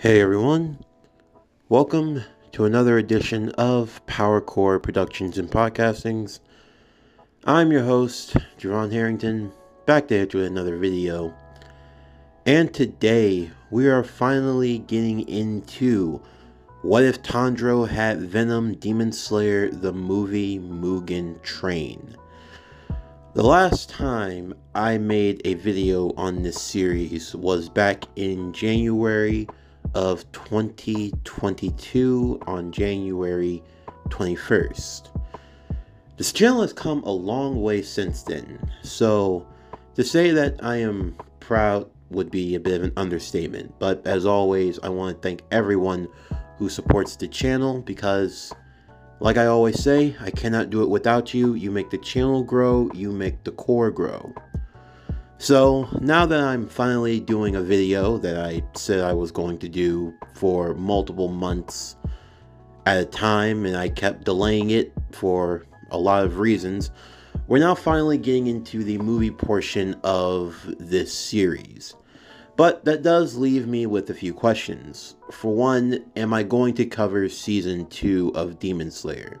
Hey everyone, welcome to another edition of Power Core Productions and Podcastings. I'm your host, Jerron Harrington, back there with another video. And today we are finally getting into What If Tanjiro Had Venom Demon Slayer the movie Mugen Train. The last time I made a video on this series was back in January of 2022 on January 21st. This channel has come a long way since then, so to say that I am proud would be a bit of an understatement. But as always, I want to thank everyone who supports the channel because, like I always say, I cannot do it without you. You make the channel grow, you make the core grow. So now that I'm finally doing a video that I said I was going to do for multiple months at a time and I kept delaying it for a lot of reasons, we're now finally getting into the movie portion of this series. But that does leave me with a few questions. For one, am I going to cover season 2 of Demon Slayer?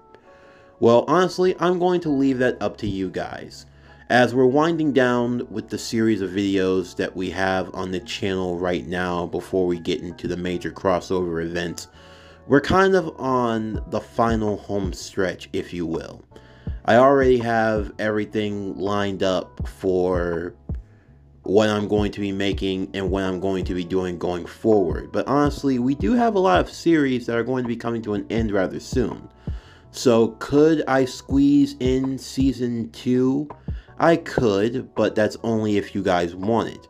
Well, honestly, I'm going to leave that up to you guys. As we're winding down with the series of videos that we have on the channel right now before we get into the major crossover events, we're kind of on the final home stretch, if you will. I already have everything lined up for what I'm going to be making and what I'm going to be doing going forward. But honestly, we do have a lot of series that are going to be coming to an end rather soon. So could I squeeze in season 2? I could, but that's only if you guys wanted.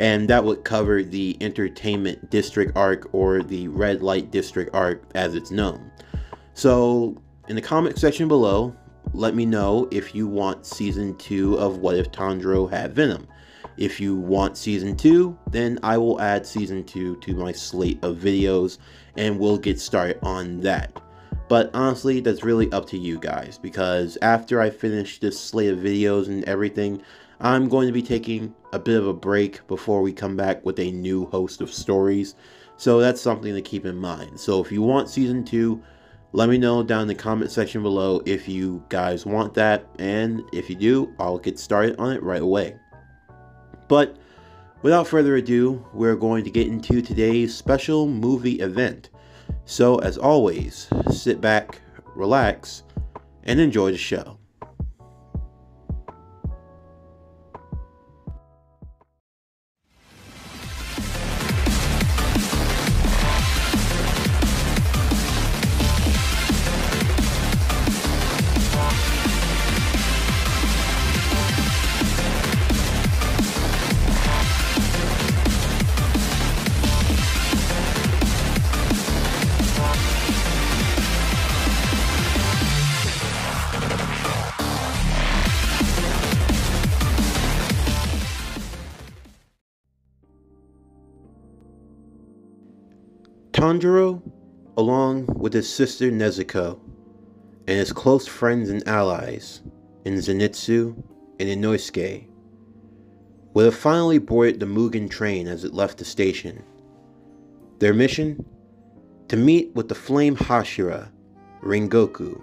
And that would cover the Entertainment District arc or the Red Light District arc as it's known. So, in the comment section below, let me know if you want season 2 of What If Tanjiro Had Venom. If you want season 2, then I will add season 2 to my slate of videos and we'll get started on that. But honestly, that's really up to you guys because after I finish this slate of videos and everything, I'm going to be taking a bit of a break before we come back with a new host of stories. So that's something to keep in mind. So if you want season 2, let me know down in the comment section below if you guys want that. And if you do, I'll get started on it right away. But without further ado, we're going to get into today's special movie event. So, as always, sit back, relax, and enjoy the show. Tanjiro, along with his sister Nezuko, and his close friends and allies in Zenitsu and Inosuke, would have finally boarded the Mugen train as it left the station. Their mission? To meet with the Flame Hashira, Rengoku,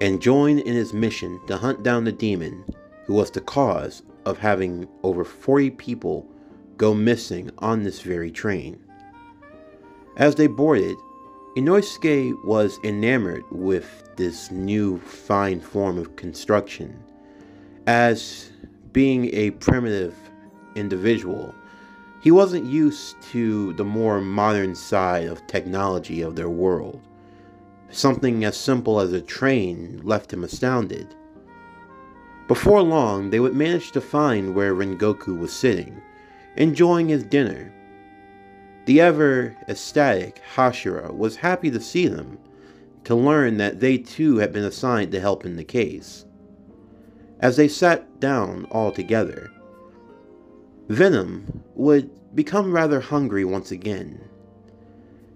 and join in his mission to hunt down the demon who was the cause of having over 40 people go missing on this very train. As they boarded, Inosuke was enamored with this new fine form of construction. As being a primitive individual, he wasn't used to the more modern side of technology of their world. Something as simple as a train left him astounded. Before long, they would manage to find where Rengoku was sitting, enjoying his dinner. The ever ecstatic Hashira was happy to see them, to learn that they too had been assigned to help in the case. As they sat down all together, Venom would become rather hungry once again.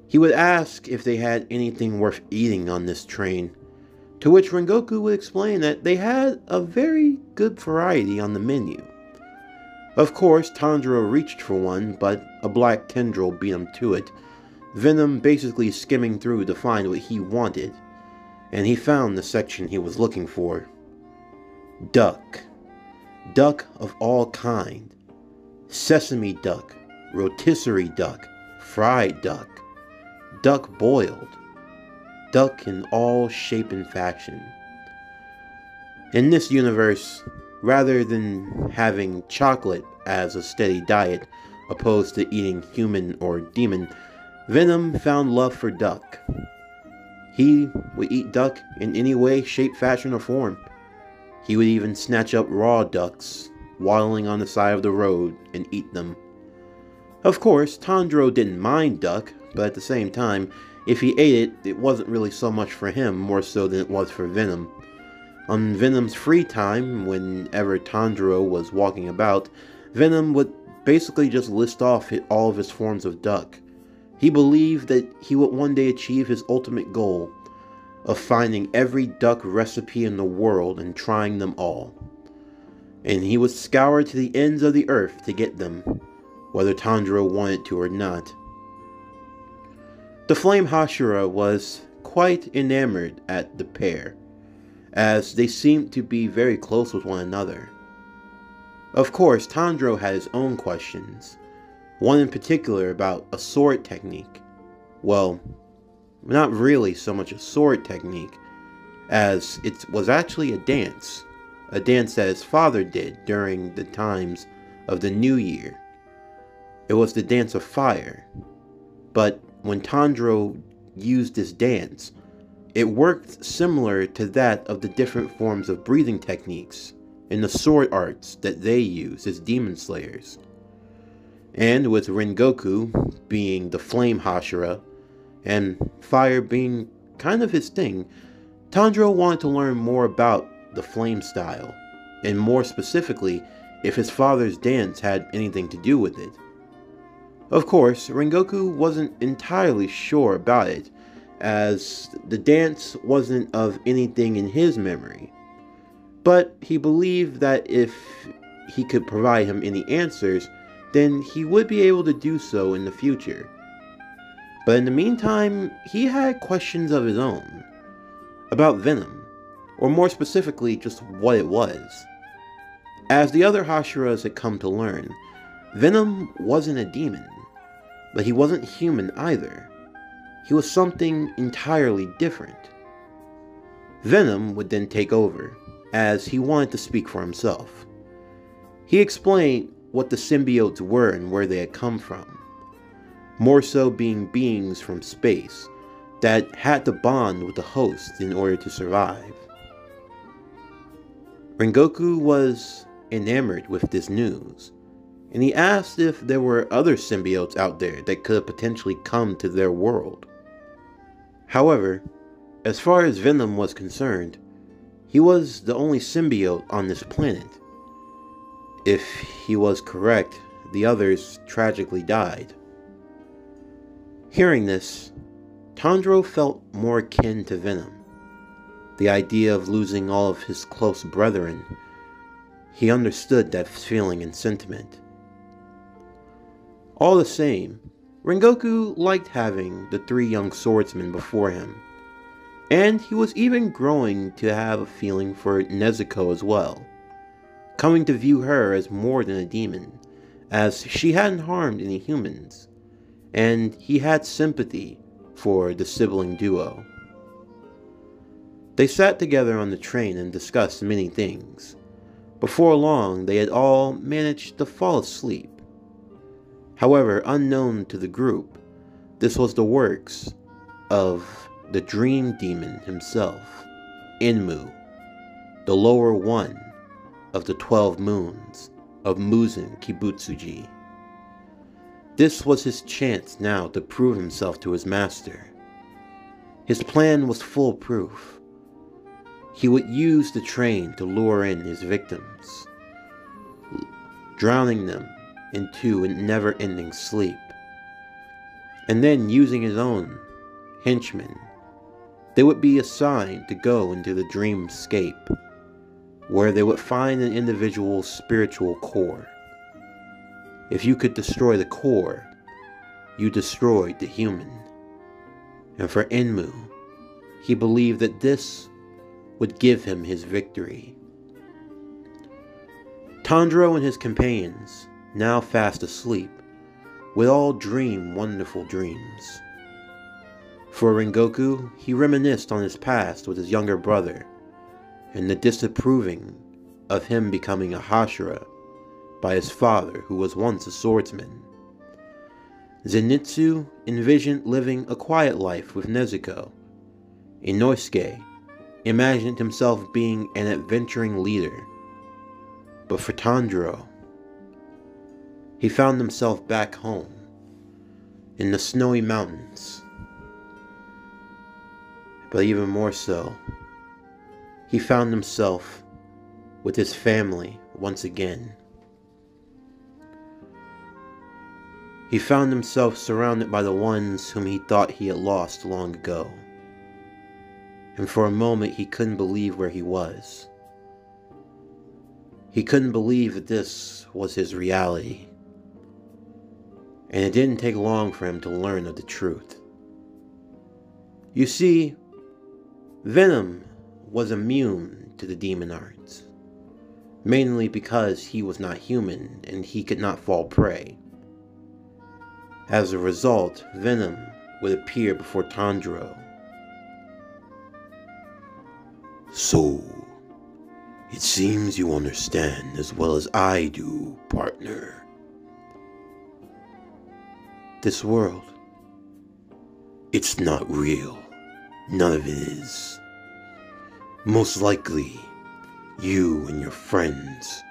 He would ask if they had anything worth eating on this train, to which Rengoku would explain that they had a very good variety on the menu. Of course, Tanjiro reached for one, but a black tendril beat him to it, Venom basically skimming through to find what he wanted, and he found the section he was looking for. Duck. Duck of all kind. Sesame duck, rotisserie duck, fried duck, duck boiled, duck in all shape and fashion. In this universe, rather than having chocolate as a steady diet, opposed to eating human or demon, Venom found love for duck. He would eat duck in any way, shape, fashion, or form. He would even snatch up raw ducks, waddling on the side of the road, and eat them. Of course, Tanjiro didn't mind duck, but at the same time, if he ate it, it wasn't really so much for him, more so than it was for Venom. On Venom's free time, whenever Tanjiro was walking about, Venom would basically just list off all of his forms of duck. He believed that he would one day achieve his ultimate goal of finding every duck recipe in the world and trying them all. And he would scour to the ends of the earth to get them, whether Tanjiro wanted to or not. The Flame Hashira was quite enamored at the pair, as they seemed to be very close with one another. Of course, Tanjiro had his own questions, one in particular about a sword technique. Well, not really so much a sword technique, as it was actually a dance. A dance that his father did during the times of the New Year. It was the Dance of Fire. But when Tanjiro used this dance, it worked similar to that of the different forms of breathing techniques in the sword arts that they use as demon slayers. And with Rengoku being the flame Hashira, and fire being kind of his thing, Tanjiro wanted to learn more about the flame style, and more specifically, if his father's dance had anything to do with it. Of course, Rengoku wasn't entirely sure about it, as the dance wasn't of anything in his memory. But he believed that if he could provide him any answers, then he would be able to do so in the future. But in the meantime, he had questions of his own about Venom, or more specifically, just what it was. As the other Hashiras had come to learn, Venom wasn't a demon, but he wasn't human either. He was something entirely different. Venom would then take over, as he wanted to speak for himself. He explained what the symbiotes were and where they had come from. More so being beings from space that had to bond with the host in order to survive. Rengoku was enamored with this news, and he asked if there were other symbiotes out there that could potentially come to their world. However, as far as Venom was concerned, he was the only symbiote on this planet, if he was correct, the others tragically died. Hearing this, Tanjiro felt more akin to Venom. The idea of losing all of his close brethren, he understood that feeling and sentiment. All the same, Rengoku liked having the three young swordsmen before him, and he was even growing to have a feeling for Nezuko as well coming to view her as more than a demon, as she hadn't harmed any humans, and he had sympathy for the sibling duo. They sat together on the train and discussed many things. Before long, they had all managed to fall asleep. However, unknown to the group, this was the works of the dream demon himself, Enmu, the lower one of the twelve moons of Muzan Kibutsuji. This was his chance now to prove himself to his master. His plan was foolproof. He would use the train to lure in his victims, drowning them into a never ending sleep, and then using his own henchmen, they would be assigned to go into the dreamscape where they would find an individual's spiritual core. If you could destroy the core, you destroyed the human. And for Enmu, he believed that this would give him his victory. Tanjiro and his companions, now fast asleep, would all dream wonderful dreams. For Rengoku, he reminisced on his past with his younger brother and the disapproving of him becoming a Hashira by his father, who was once a swordsman. Zenitsu envisioned living a quiet life with Nezuko. Inosuke imagined himself being an adventuring leader. But for Tanjiro, he found himself back home in the snowy mountains. But even more so, he found himself with his family once again. He found himself surrounded by the ones whom he thought he had lost long ago. And for a moment he couldn't believe where he was. He couldn't believe that this was his reality. And it didn't take long for him to learn of the truth. You see, Venom was immune to the demon arts, mainly because he was not human and he could not fall prey. As a result, Venom would appear before Tanjiro. So, it seems you understand as well as I do, partner. This world, it's not real. None of it is. Most likely, you and your friends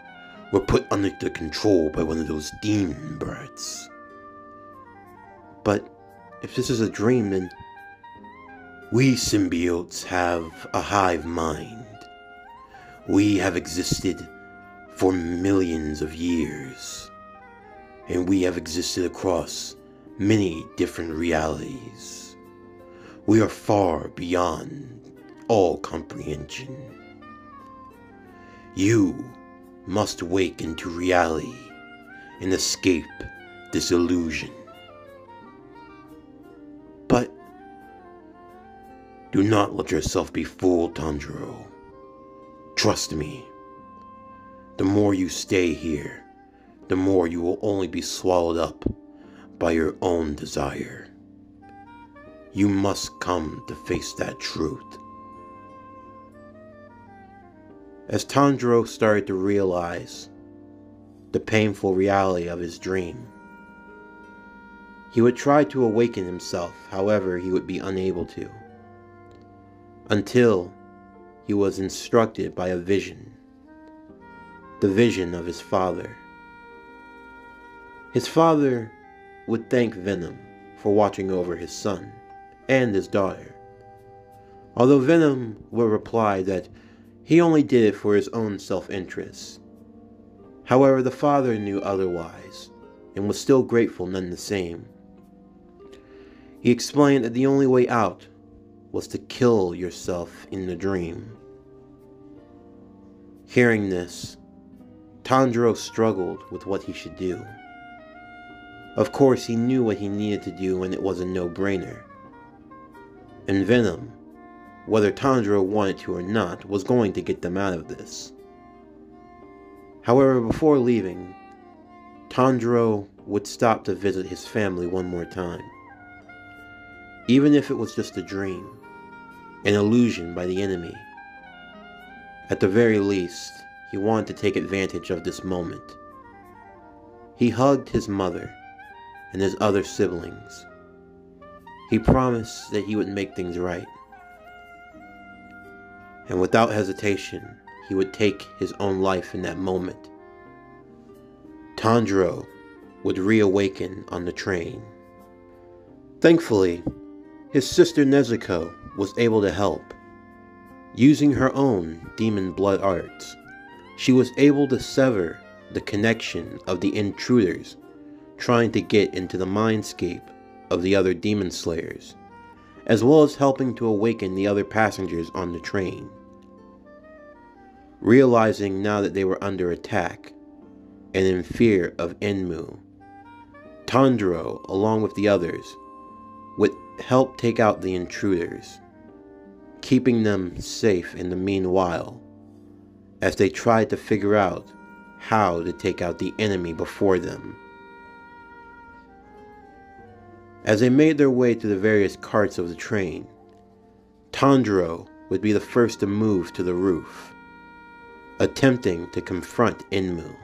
were put under the control by one of those demon birds. But if this is a dream, then we symbiotes have a hive mind. We have existed for millions of years, and we have existed across many different realities. We are far beyond all comprehension. You must awaken to reality and escape this illusion. But do not let yourself be fooled, Tanjiro. Trust me. The more you stay here, the more you will only be swallowed up by your own desire. You must come to face that truth. As Tanjiro started to realize the painful reality of his dream, he would try to awaken himself, however, he would be unable to, until he was instructed by a vision the vision of his father. His father would thank Venom for watching over his son and his daughter, although Venom would reply that he only did it for his own self interest. However, the father knew otherwise, and was still grateful none the same. He explained that the only way out was to kill yourself in the dream. Hearing this, Tanjiro struggled with what he should do. Of course, he knew what he needed to do and it was a no-brainer. And Venom, whether Tanjiro wanted to or not, was going to get them out of this. However, before leaving, Tanjiro would stop to visit his family one more time. Even if it was just a dream, an illusion by the enemy. At the very least, he wanted to take advantage of this moment. He hugged his mother and his other siblings. He promised that he would make things right and without hesitation, he would take his own life in that moment. Tanjiro would reawaken on the train. Thankfully, his sister Nezuko was able to help. Using her own demon blood arts, she was able to sever the connection of the intruders trying to get into the mindscape of the other demon slayers, as well as helping to awaken the other passengers on the train. Realizing now that they were under attack and in fear of Enmu Tanjiro, along with the others, would help take out the intruders, keeping them safe in the meanwhile, as they tried to figure out how to take out the enemy before them. As they made their way to the various carts of the train, Tanjiro would be the first to move to the roof, attempting to confront Enmu.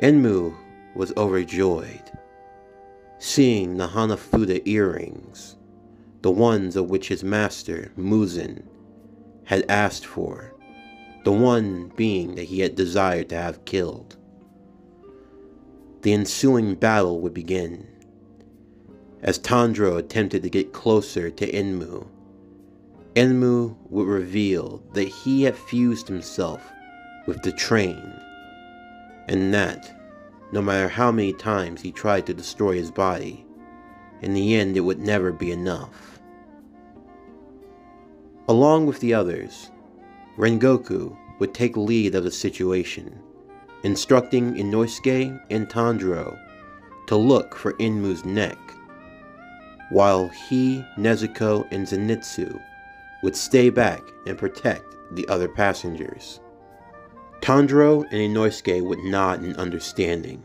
Enmu was overjoyed, seeing the Hanafuda earrings, the ones of which his master, Muzan, had asked for the one being that he had desired to have killed. The ensuing battle would begin. As Tanjiro attempted to get closer to Enmu, Enmu would reveal that he had fused himself with the train, and that, no matter how many times he tried to destroy his body, in the end it would never be enough. Along with the others, Rengoku would take lead of the situation, instructing Inosuke and Tanjiro to look for Enmu's neck, while he, Nezuko, and Zenitsu would stay back and protect the other passengers. Tanjiro and Inosuke would nod in understanding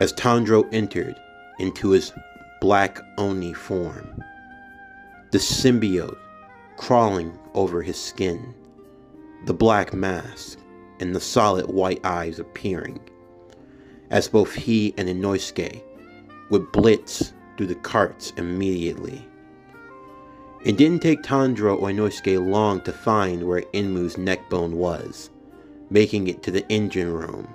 as Tanjiro entered into his black Oni form, the symbiote crawling over his skin, the black mask, and the solid white eyes appearing, as both he and Inosuke would blitz through the carts immediately. It didn't take Tanjiro or long to find where Enmu's neckbone was, making it to the engine room.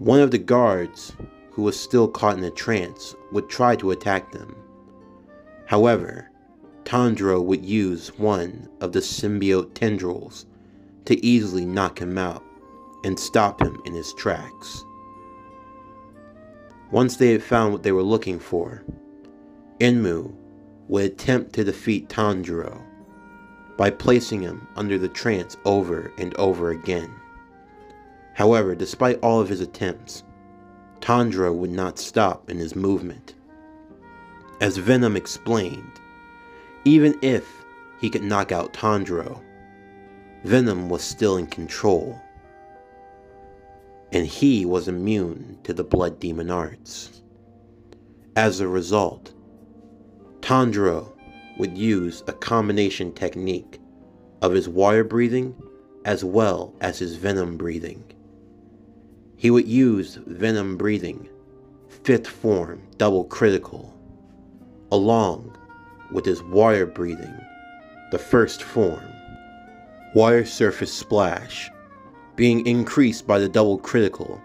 One of the guards, who was still caught in a trance, would try to attack them. However, Tanjiro would use one of the symbiote tendrils to easily knock him out and stop him in his tracks. Once they had found what they were looking for, Enmu would attempt to defeat Tanjiro by placing him under the trance over and over again. However, despite all of his attempts, Tanjiro would not stop in his movement. As Venom explained, even if he could knock out Tanjiro, Venom was still in control. And he was immune to the blood demon arts. As a result, Tanjiro would use a combination technique of his water breathing as well as his venom breathing. He would use venom breathing, fifth form double critical, along with his water breathing, the first form. Water surface slash, being increased by the double critical,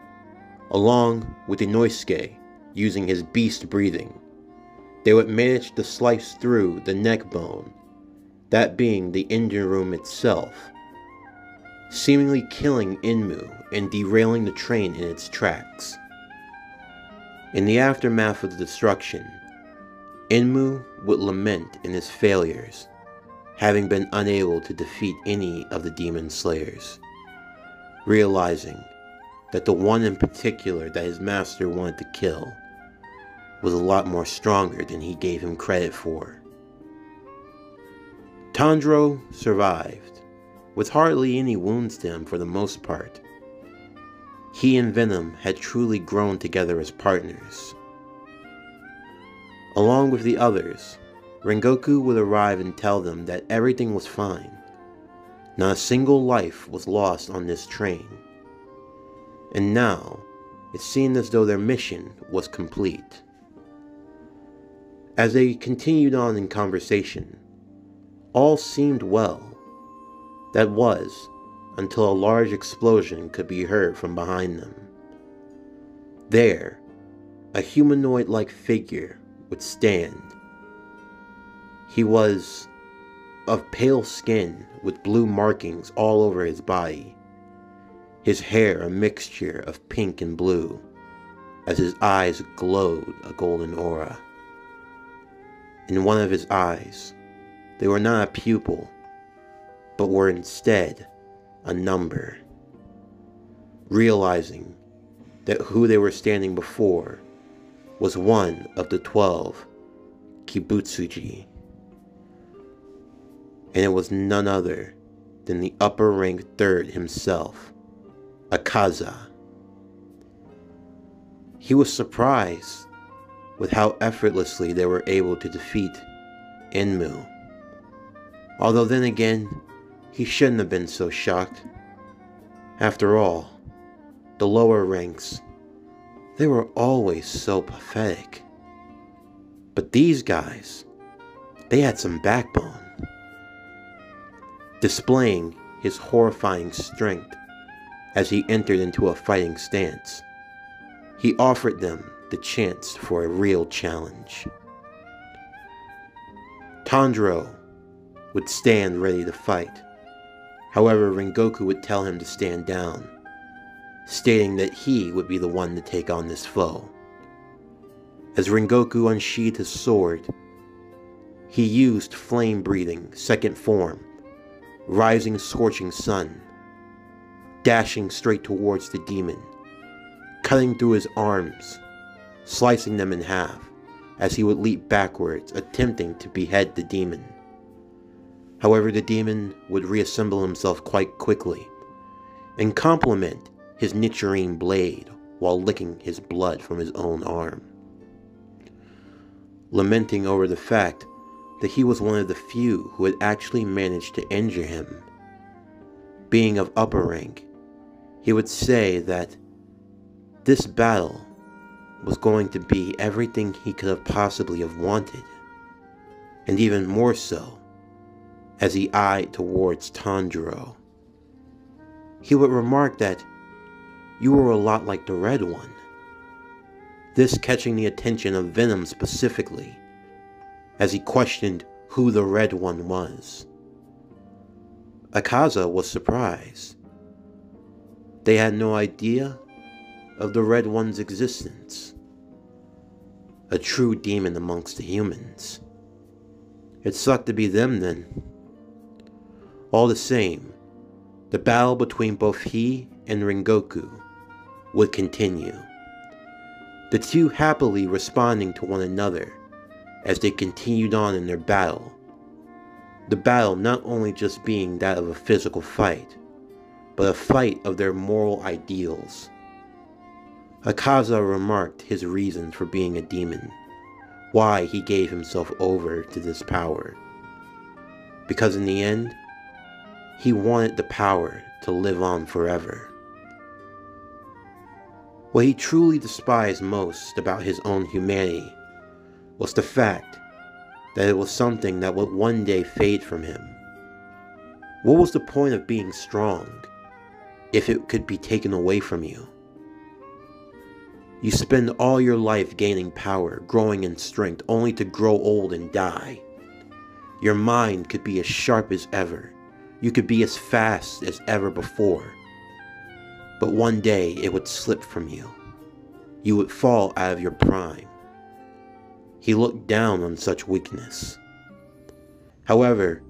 along with Inosuke using his beast breathing. They would manage to slice through the neck bone, that being the engine room itself, seemingly killing Enmu and derailing the train in its tracks. In the aftermath of the destruction, Enmu would lament in his failures, having been unable to defeat any of the demon slayers, realizing that the one in particular that his master wanted to kill was a lot more stronger than he gave him credit for. Tanjiro survived, with hardly any wounds to him for the most part. He and Venom had truly grown together as partners, Along with the others, Rengoku would arrive and tell them that everything was fine. Not a single life was lost on this train. And now, it seemed as though their mission was complete. As they continued on in conversation, all seemed well. That was, until a large explosion could be heard from behind them. There, a humanoid like figure would stand. He was of pale skin with blue markings all over his body, his hair a mixture of pink and blue, as his eyes glowed a golden aura. In one of his eyes, they were not a pupil, but were instead a number. Realizing that who they were standing before was one of the twelve Kibutsuji. And it was none other than the upper rank third himself, Akaza. He was surprised with how effortlessly they were able to defeat Enmu. Although then again, he shouldn't have been so shocked. After all, the lower ranks, they were always so pathetic. But these guys, they had some backbone. Displaying his horrifying strength as he entered into a fighting stance, he offered them the chance for a real challenge. Tanjiro would stand ready to fight. However, Rengoku would tell him to stand down, stating that he would be the one to take on this foe. As Rengoku unsheathed his sword, he used flame-breathing second form, rising scorching sun, dashing straight towards the demon, cutting through his arms, slicing them in half as he would leap backwards, attempting to behead the demon. However, the demon would reassemble himself quite quickly and compliment his Nichirin blade while licking his blood from his own arm. Lamenting over the fact that he was one of the few who had actually managed to injure him. Being of upper rank, he would say that this battle was going to be everything he could have possibly have wanted, and even more so as he eyed towards Tanjiro. He would remark that you were a lot like the Red One. This catching the attention of Venom specifically, as he questioned who the Red One was. Akaza was surprised. They had no idea of the Red One's existence. A true demon amongst the humans. It sucked to be them then. All the same, the battle between both he and Rengoku would continue. The two happily responding to one another as they continued on in their battle. The battle not only just being that of a physical fight, but a fight of their moral ideals. Akaza remarked his reason for being a demon, why he gave himself over to this power. Because in the end, he wanted the power to live on forever. What he truly despised most about his own humanity was the fact that it was something that would one day fade from him. What was the point of being strong if it could be taken away from you? You spend all your life gaining power, growing in strength, only to grow old and die. Your mind could be as sharp as ever, you could be as fast as ever before. But one day it would slip from you. You would fall out of your prime. He looked down on such weakness. However,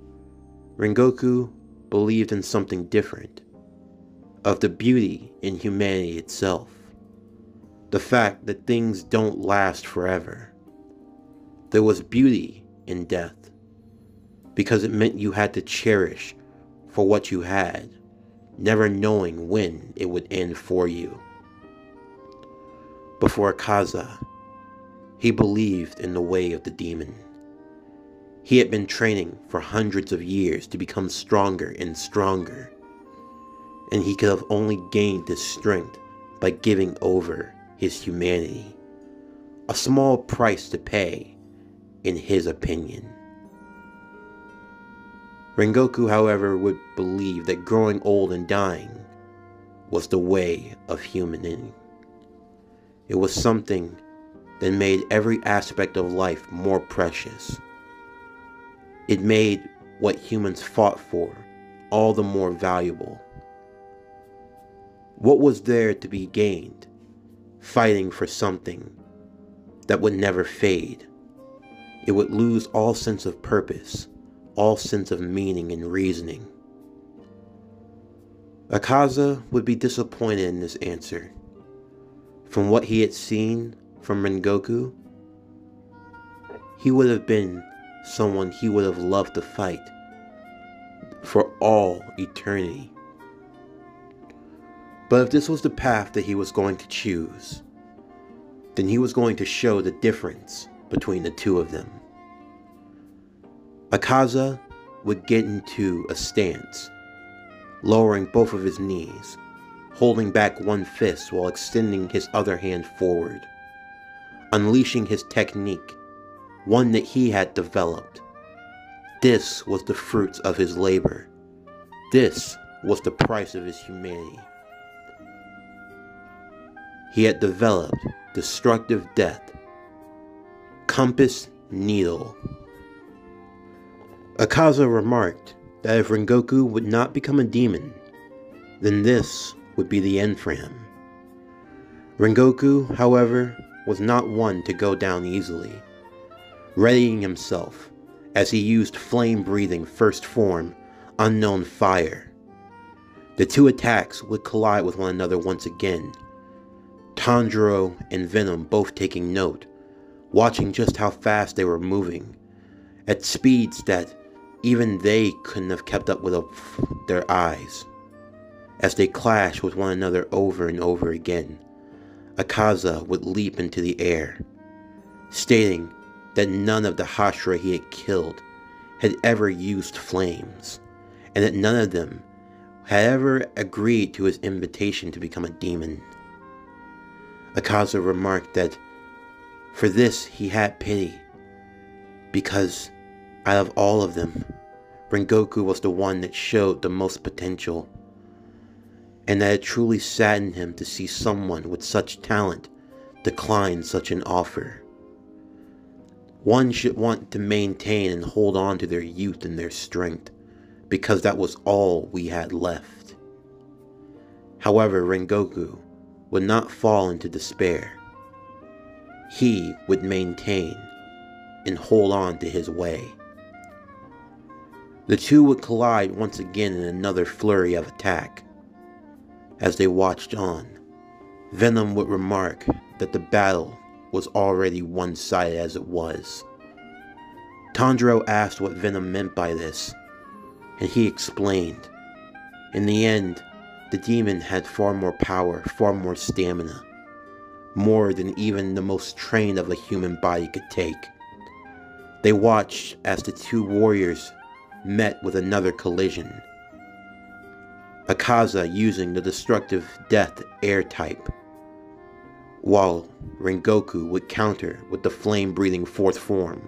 Rengoku believed in something different, of the beauty in humanity itself, the fact that things don't last forever. There was beauty in death, because it meant you had to cherish for what you had, never knowing when it would end for you. Before Kaza, he believed in the way of the demon. He had been training for hundreds of years to become stronger and stronger, and he could have only gained this strength by giving over his humanity. A small price to pay, in his opinion. Rengoku, however, would believe that growing old and dying was the way of humanity. It was something that made every aspect of life more precious. It made what humans fought for all the more valuable. What was there to be gained fighting for something that would never fade? It would lose all sense of purpose all sense of meaning and reasoning. Akaza would be disappointed in this answer. From what he had seen from Rengoku, he would have been someone he would have loved to fight for all eternity. But if this was the path that he was going to choose, then he was going to show the difference between the two of them. Akaza would get into a stance, lowering both of his knees, holding back one fist while extending his other hand forward, unleashing his technique, one that he had developed. This was the fruits of his labor. This was the price of his humanity. He had developed destructive death, compass needle. Akaza remarked that if Rengoku would not become a demon, then this would be the end for him. Rengoku, however, was not one to go down easily, readying himself as he used flame-breathing first form, unknown fire. The two attacks would collide with one another once again, Tanjiro and Venom both taking note, watching just how fast they were moving, at speeds that even they couldn't have kept up with their eyes. As they clashed with one another over and over again, Akaza would leap into the air, stating that none of the Hashira he had killed had ever used flames, and that none of them had ever agreed to his invitation to become a demon. Akaza remarked that for this he had pity, because out of all of them, Rengoku was the one that showed the most potential, and that it truly saddened him to see someone with such talent decline such an offer. One should want to maintain and hold on to their youth and their strength, because that was all we had left. However, Rengoku would not fall into despair. He would maintain and hold on to his way. The two would collide once again in another flurry of attack. As they watched on, Venom would remark that the battle was already one-sided as it was. Tanjiro asked what Venom meant by this, and he explained. In the end, the demon had far more power, far more stamina, more than even the most trained of a human body could take. They watched as the two warriors met with another collision. Akaza using the destructive death air type, while Rengoku would counter with the flame-breathing fourth form,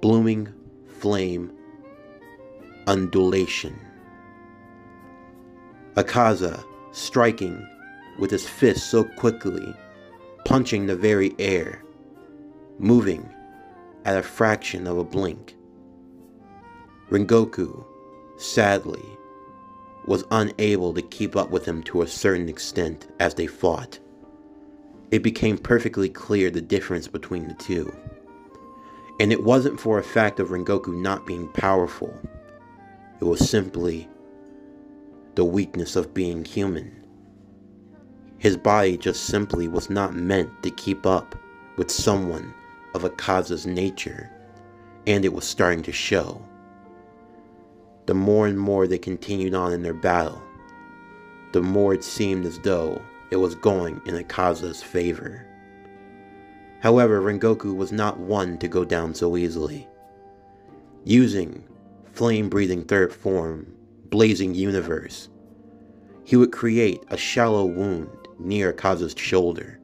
blooming flame undulation. Akaza striking with his fist so quickly, punching the very air, moving at a fraction of a blink. Rengoku, sadly, was unable to keep up with him to a certain extent as they fought. It became perfectly clear the difference between the two. And it wasn't for a fact of Rengoku not being powerful. It was simply the weakness of being human. His body just simply was not meant to keep up with someone of Akaza's nature, and it was starting to show. The more and more they continued on in their battle, the more it seemed as though it was going in Akaza's favor. However, Rengoku was not one to go down so easily. Using flame-breathing third form blazing universe, he would create a shallow wound near Akaza's shoulder.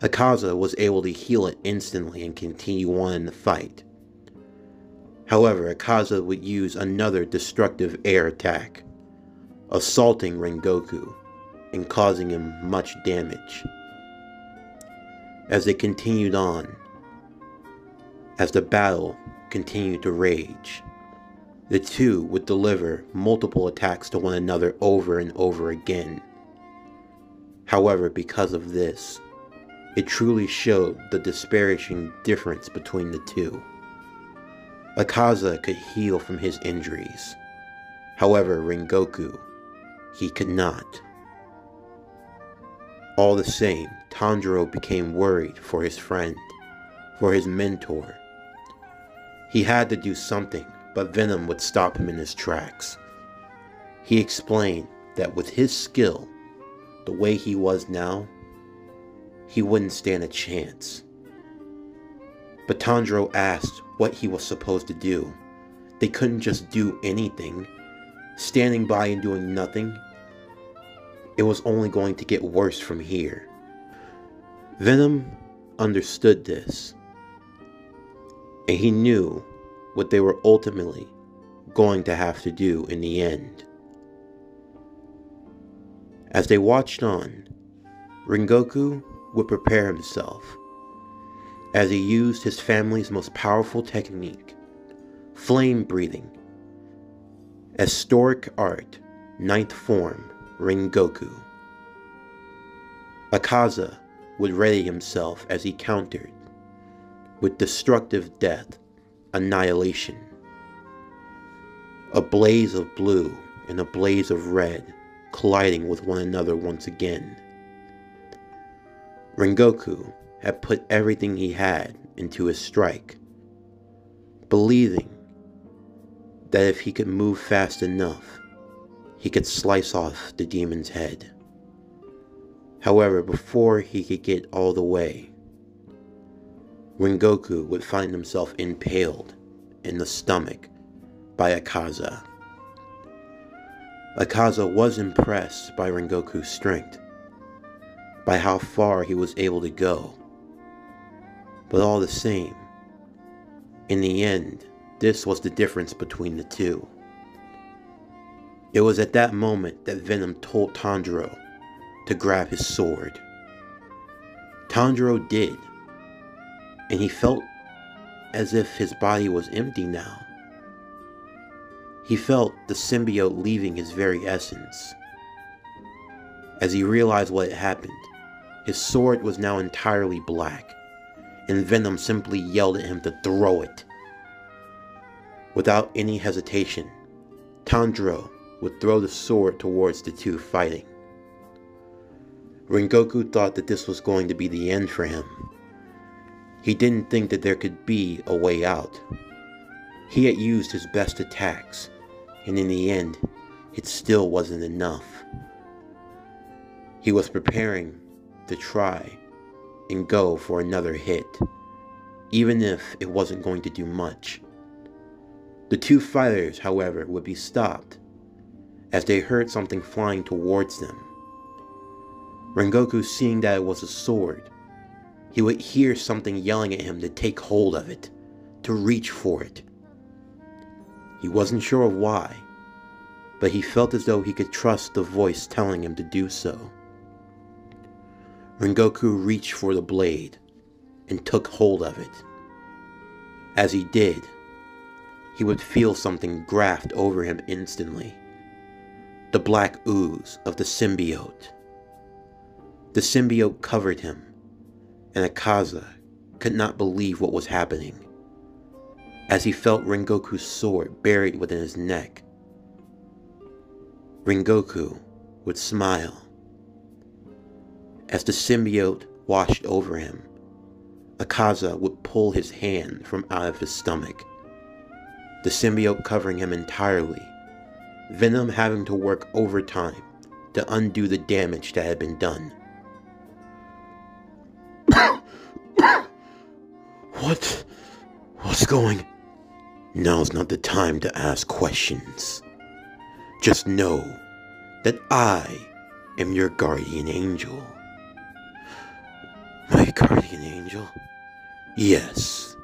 Akaza was able to heal it instantly and continue on in the fight. However, Akaza would use another destructive air attack, assaulting Rengoku and causing him much damage. As they continued on, as the battle continued to rage, the two would deliver multiple attacks to one another over and over again. However, because of this, it truly showed the disparaging difference between the two. Akaza could heal from his injuries. However, Rengoku, he could not. All the same, Tanjiro became worried for his friend, for his mentor. He had to do something, but Venom would stop him in his tracks. He explained that with his skill, the way he was now, he wouldn't stand a chance. But Tanjiro asked what he was supposed to do. They couldn't just do anything. Standing by and doing nothing, it was only going to get worse from here. Venom understood this, and he knew what they were ultimately going to have to do in the end. As they watched on, Rengoku would prepare himself as he used his family's most powerful technique, flame breathing, as Storic Art, Ninth Form, Rengoku. Akaza would ready himself as he countered, with destructive death, annihilation. A blaze of blue and a blaze of red colliding with one another once again. Rengoku had put everything he had into his strike, believing that if he could move fast enough, he could slice off the demon's head. However, before he could get all the way, Rengoku would find himself impaled in the stomach by Akaza. Akaza was impressed by Rengoku's strength, by how far he was able to go. But all the same, in the end, this was the difference between the two. It was at that moment that Venom told Tanjiro to grab his sword. Tanjiro did, and he felt as if his body was empty now. He felt the symbiote leaving his very essence. As he realized what had happened, his sword was now entirely black, and Venom simply yelled at him to throw it. Without any hesitation, Tanjiro would throw the sword towards the two fighting. Rengoku thought that this was going to be the end for him. He didn't think that there could be a way out. He had used his best attacks, and in the end, it still wasn't enough. He was preparing to try and go for another hit, even if it wasn't going to do much. The two fighters, however, would be stopped as they heard something flying towards them. Rengoku seeing that it was a sword, he would hear something yelling at him to take hold of it, to reach for it. He wasn't sure of why, but he felt as though he could trust the voice telling him to do so. Rengoku reached for the blade and took hold of it. As he did, he would feel something graft over him instantly. The black ooze of the symbiote. The symbiote covered him, and Akaza could not believe what was happening. As he felt Rengoku's sword buried within his neck, Rengoku would smile. As the symbiote washed over him, Akaza would pull his hand from out of his stomach, the symbiote covering him entirely, Venom having to work overtime to undo the damage that had been done. what? What's going? Now's not the time to ask questions. Just know that I am your guardian angel. My guardian angel? Yes.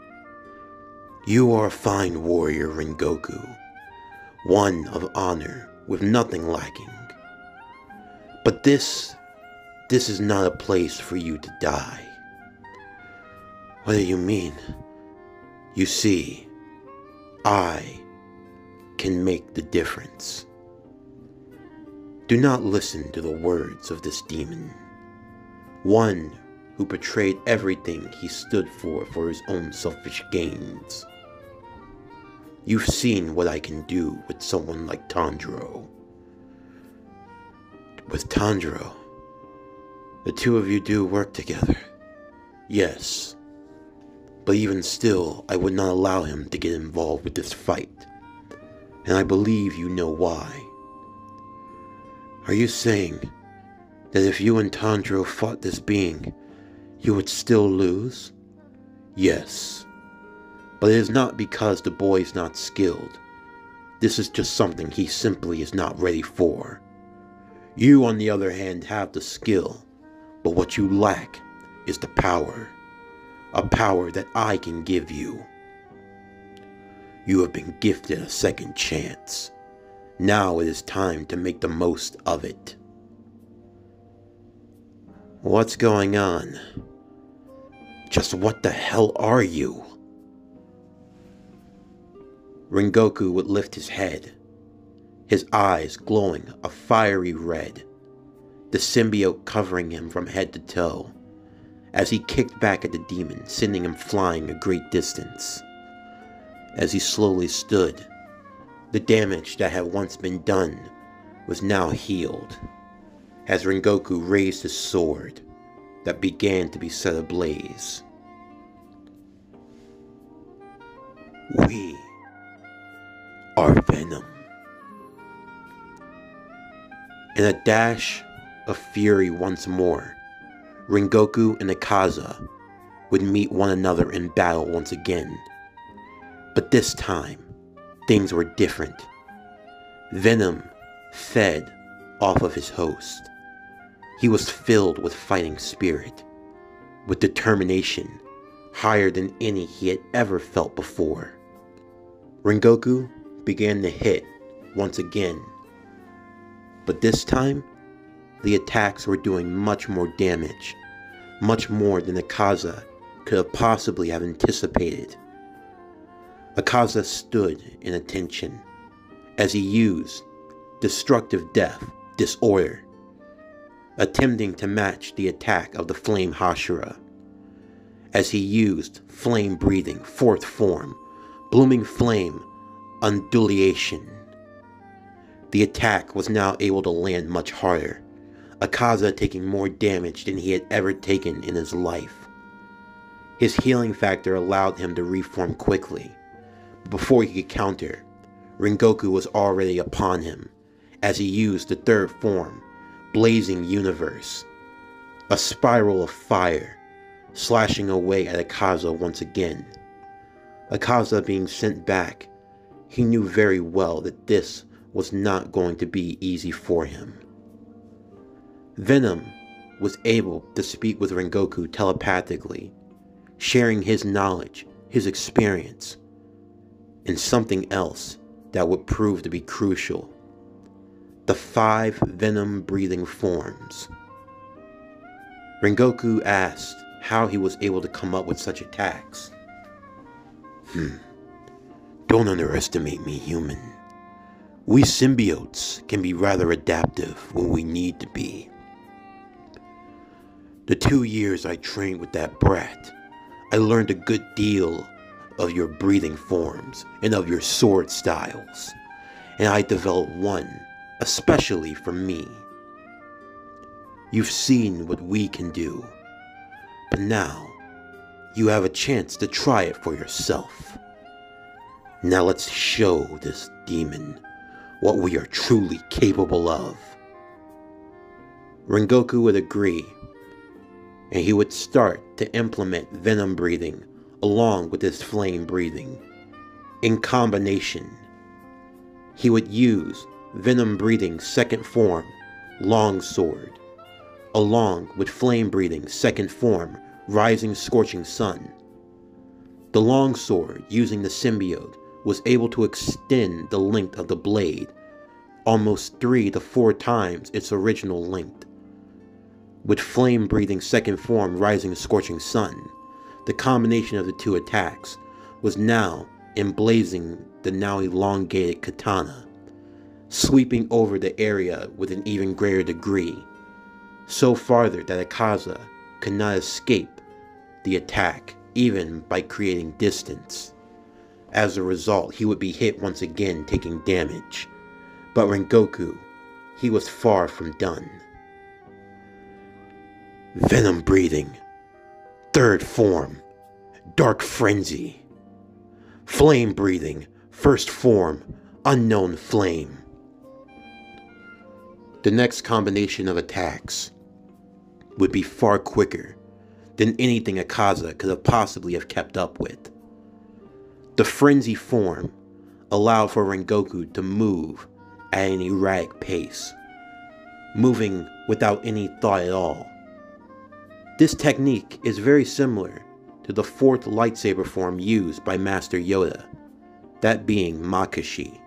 You are a fine warrior, Rengoku. One of honor, with nothing lacking. But this, this is not a place for you to die. What do you mean? You see, I can make the difference. Do not listen to the words of this demon. One who betrayed everything he stood for for his own selfish gains. You've seen what I can do with someone like Tanjiro. With Tanjiro, The two of you do work together. Yes. But even still, I would not allow him to get involved with this fight. And I believe you know why. Are you saying that if you and Tanjiro fought this being, you would still lose? Yes. But it is not because the boy is not skilled. This is just something he simply is not ready for. You, on the other hand, have the skill, but what you lack is the power. A power that I can give you. You have been gifted a second chance. Now it is time to make the most of it. What's going on? Just what the hell are you? Rengoku would lift his head, his eyes glowing a fiery red, the symbiote covering him from head to toe, as he kicked back at the demon, sending him flying a great distance. As he slowly stood, the damage that had once been done was now healed as Rengoku raised his sword that began to be set ablaze. We are Venom. In a dash of fury once more, Rengoku and Akaza would meet one another in battle once again. But this time, things were different. Venom fed off of his host. He was filled with fighting spirit, with determination higher than any he had ever felt before. Rengoku began to hit once again, but this time the attacks were doing much more damage, much more than Akaza could have possibly have anticipated. Akaza stood in attention as he used destructive death, disorder, attempting to match the attack of the flame Hashira, as he used flame breathing, fourth form, blooming flame, undulation. The attack was now able to land much harder, Akaza taking more damage than he had ever taken in his life. His healing factor allowed him to reform quickly. Before he could counter, Rengoku was already upon him, as he used the third form, blazing universe. A spiral of fire, slashing away at Akaza once again. Akaza being sent back, he knew very well that this was not going to be easy for him. Venom was able to speak with Rengoku telepathically, sharing his knowledge, his experience, and something else that would prove to be crucial the five venom breathing forms. Rengoku asked how he was able to come up with such attacks. Hmm. Don't underestimate me, human. We symbiotes can be rather adaptive when we need to be. The two years I trained with that brat, I learned a good deal of your breathing forms and of your sword styles, and I developed one especially for me. You've seen what we can do, but now you have a chance to try it for yourself. Now let's show this demon what we are truly capable of. Rengoku would agree, and he would start to implement venom breathing along with his flame breathing. In combination, he would use venom breathing second form, long sword, along with flame breathing second form, rising scorching sun. The long sword, using the symbiote, was able to extend the length of the blade almost three to four times its original length. With flame breathing second form, rising scorching sun, the combination of the two attacks was now emblazing the now elongated katana sweeping over the area with an even greater degree, so farther that Akaza could not escape the attack even by creating distance. As a result, he would be hit once again, taking damage. But Rengoku, he was far from done. Venom breathing. Third form. Dark frenzy. Flame breathing. First form. Unknown flame. The next combination of attacks would be far quicker than anything Akaza could have possibly have kept up with. The frenzy form allowed for Rengoku to move at an erratic pace, moving without any thought at all. This technique is very similar to the fourth lightsaber form used by Master Yoda, that being Makashi,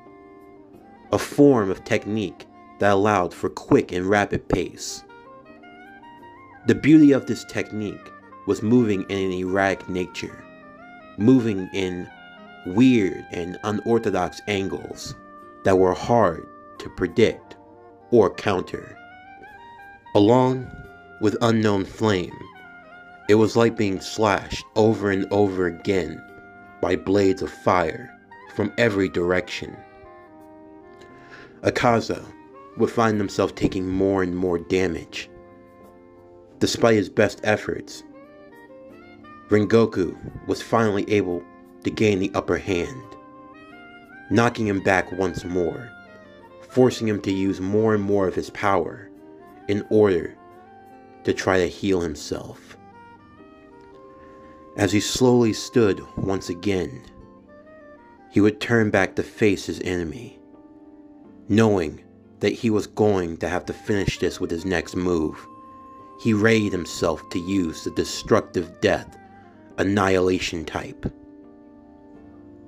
a form of technique that allowed for quick and rapid pace. The beauty of this technique was moving in an erratic nature, moving in weird and unorthodox angles that were hard to predict or counter. Along with Unknown Flame, it was like being slashed over and over again by blades of fire from every direction. Akaza would find himself taking more and more damage. Despite his best efforts, Rengoku was finally able to gain the upper hand, knocking him back once more, forcing him to use more and more of his power in order to try to heal himself. As he slowly stood once again, he would turn back to face his enemy, knowing that he was going to have to finish this with his next move. He readied himself to use the destructive death annihilation type.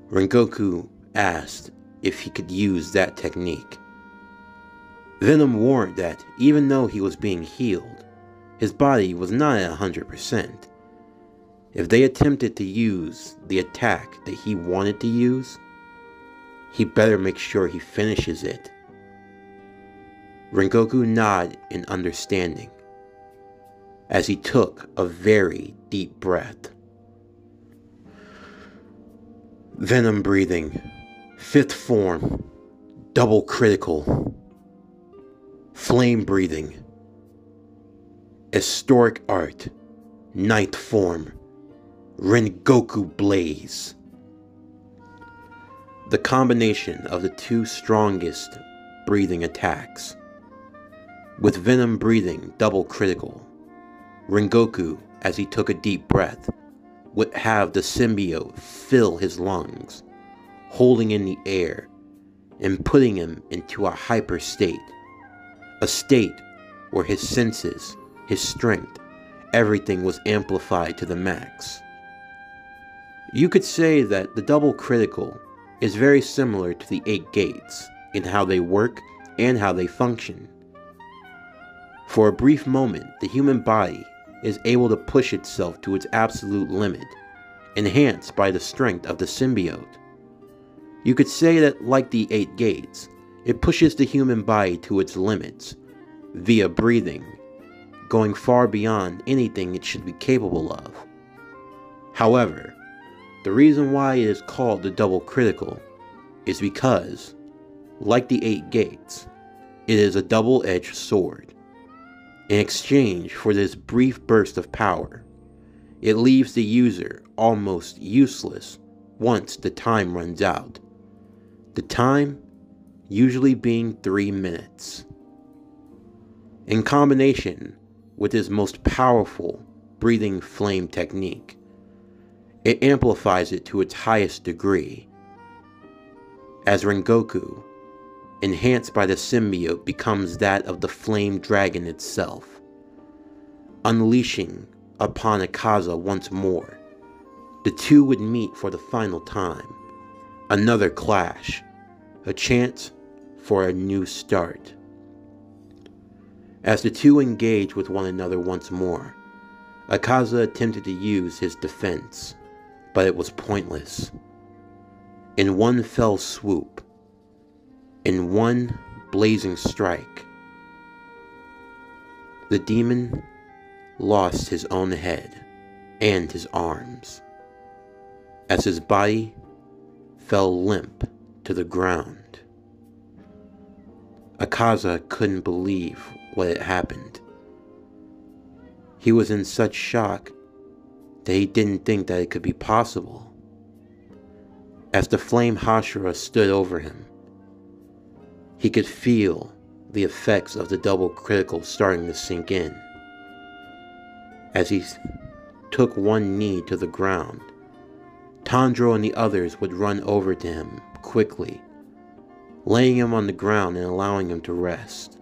Rengoku asked if he could use that technique. Venom warned that even though he was being healed, his body was not at 100%. If they attempted to use the attack that he wanted to use, he better make sure he finishes it. Rengoku nodded in understanding as he took a very deep breath. Venom breathing. Fifth form. Double critical. Flame breathing. Historic art. Ninth form. Rengoku Blaze. The combination of the two strongest breathing attacks. With Venom breathing double critical, Rengoku, as he took a deep breath, would have the symbiote fill his lungs, holding in the air and putting him into a hyper state, a state where his senses, his strength, everything was amplified to the max. You could say that the double critical is very similar to the eight gates in how they work and how they function. For a brief moment, the human body is able to push itself to its absolute limit, enhanced by the strength of the symbiote. You could say that, like the Eight Gates, it pushes the human body to its limits via breathing, going far beyond anything it should be capable of. However, the reason why it is called the double critical is because, like the Eight Gates, it is a double edged sword. In exchange for this brief burst of power, it leaves the user almost useless once the time runs out. The time usually being 3 minutes. In combination with his most powerful breathing flame technique, it amplifies it to its highest degree. As Rengoku enhanced by the symbiote, becomes that of the flame dragon itself, unleashing upon Akaza once more. The two would meet for the final time. Another clash, a chance for a new start. As the two engaged with one another once more, Akaza attempted to use his defense, but it was pointless. In one fell swoop, in one blazing strike. The demon lost his own head and his arms as his body fell limp to the ground. Akaza couldn't believe what had happened. He was in such shock that he didn't think that it could be possible. As the flame Hashira stood over him, he could feel the effects of the double critical starting to sink in. As he took one knee to the ground, Tanjiro and the others would run over to him quickly, laying him on the ground and allowing him to rest.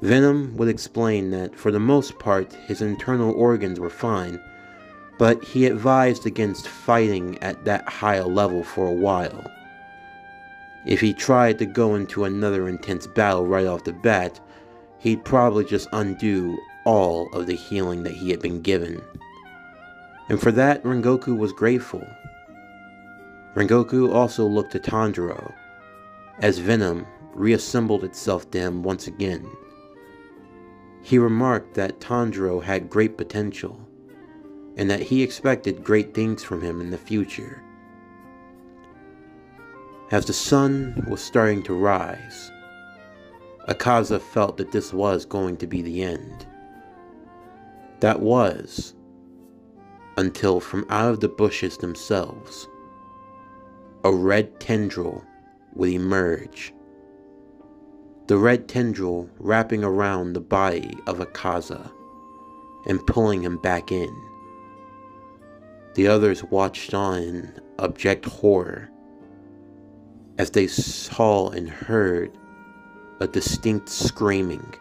Venom would explain that for the most part his internal organs were fine, but he advised against fighting at that high a level for a while. If he tried to go into another intense battle right off the bat, he'd probably just undo all of the healing that he had been given. And for that, Rengoku was grateful. Rengoku also looked to Tanjiro, as Venom reassembled itself to him once again. He remarked that Tanjiro had great potential, and that he expected great things from him in the future. As the sun was starting to rise, Akaza felt that this was going to be the end. That was, until from out of the bushes themselves, a red tendril would emerge the red tendril wrapping around the body of Akaza and pulling him back in. The others watched on in abject horror as they saw and heard a distinct screaming.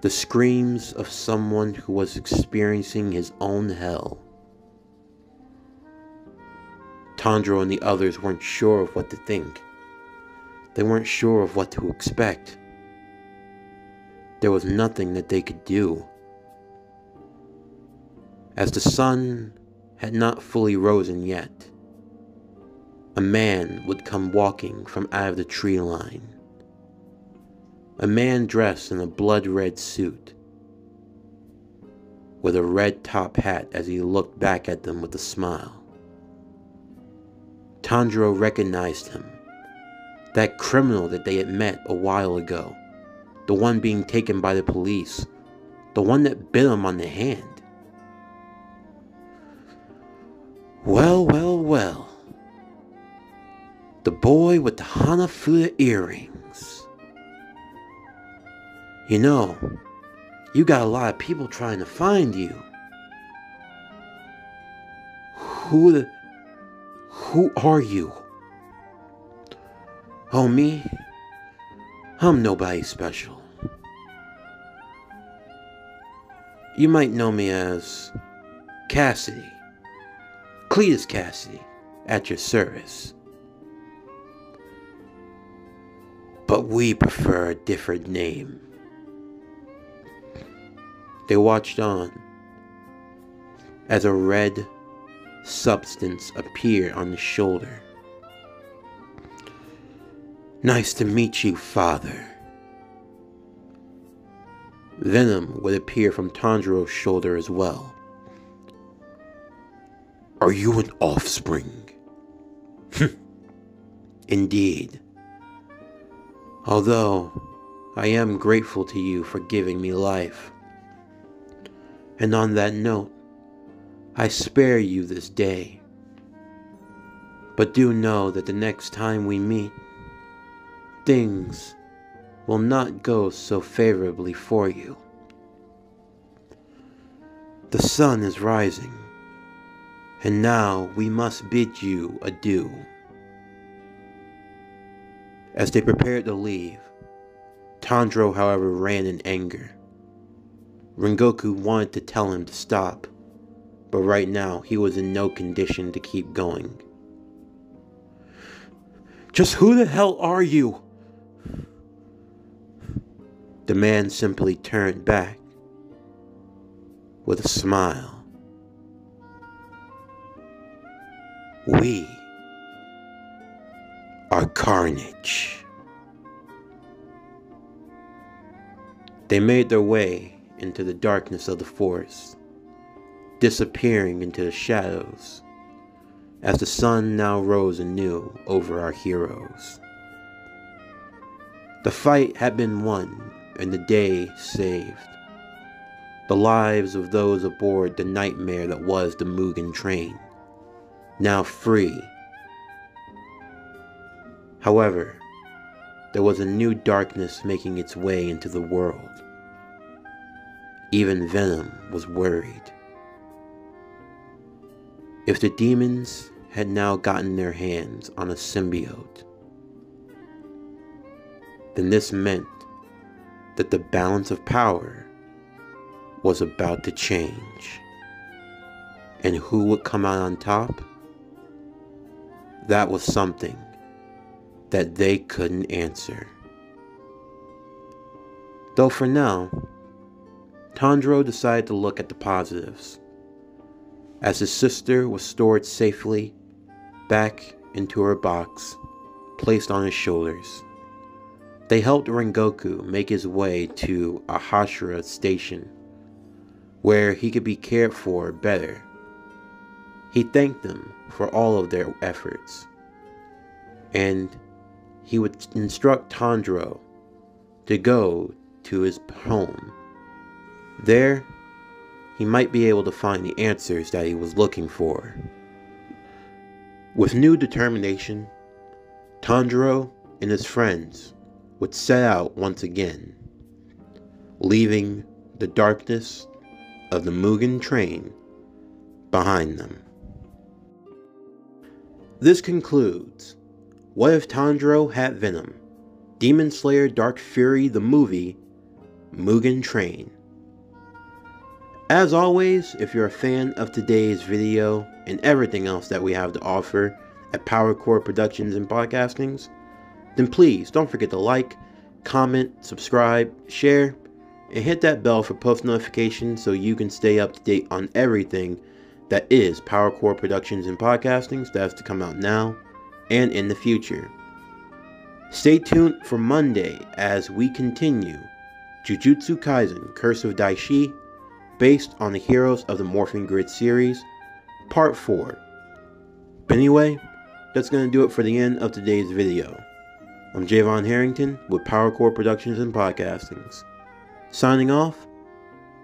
The screams of someone who was experiencing his own hell. Tanjiro and the others weren't sure of what to think. They weren't sure of what to expect. There was nothing that they could do. As the sun had not fully risen yet, a man would come walking from out of the tree line. A man dressed in a blood red suit, with a red top hat as he looked back at them with a smile. Tanjiro recognized him that criminal that they had met a while ago. The one being taken by the police. The one that bit him on the hand. Well, well, well. The boy with the Hanafuda earrings. You know, you got a lot of people trying to find you. Who the... Who are you? Oh, me? I'm nobody special. You might know me as Kasady. Cletus Kasady, at your service. But we prefer a different name. They watched on as a red substance appeared on the shoulder Nice to meet you, father. Venom would appear from Tanjiro's shoulder as well. Are you an offspring? Indeed. Although, I am grateful to you for giving me life. And on that note, I spare you this day. But do know that the next time we meet, things will not go so favorably for you. The sun is rising, and now we must bid you adieu. As they prepared to leave, Tanjiro, however, ran in anger. Rengoku wanted to tell him to stop, but right now he was in no condition to keep going. Just who the hell are you? The man simply turned back with a smile. We are carnage. They made their way into the darkness of the forest, disappearing into the shadows as the sun now rose anew over our heroes. The fight had been won and the day saved. the lives of those aboard the nightmare that was the Mugen train, now free. However, there was a new darkness making its way into the world. Even Venom was worried. If the demons had now gotten their hands on a symbiote, then this meant that the balance of power was about to change. And who would come out on top? That was something that they couldn't answer. Though for now, Tanjiro decided to look at the positives, as his sister was stored safely back into her box, placed on his shoulders. They helped Rengoku make his way to Ahashira Station, where he could be cared for better. He thanked them for all of their efforts, and he would instruct Tanjiro to go to his home. There, he might be able to find the answers that he was looking for. With new determination, Tanjiro and his friends would set out once again, leaving the darkness of the Mugen train behind them. This concludes what if Tanjiro had Venom? Demon Slayer Dark Fury the movie, Mugen Train. As always, if you're a fan of today's video and everything else that we have to offer at Power Core Productions and Podcastings, then please don't forget to like, comment, subscribe, share, and hit that bell for post notifications so you can stay up to date on everything that is Power Core Productions and Podcastings that's to come out now and in the future. Stay tuned for Monday as we continue Jujutsu Kaisen Curse of Daishi, based on the Heroes of the Morphin Grid series, Part 4. But anyway, that's going to do it for the end of today's video. I'm Javon Harrington with PowerCore Productions and Podcastings. Signing off,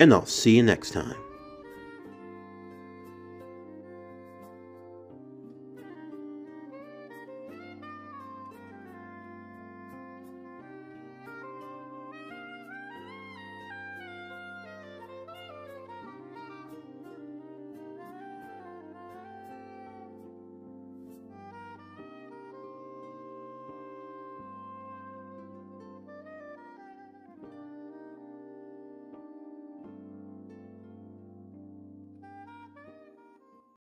and I'll see you next time.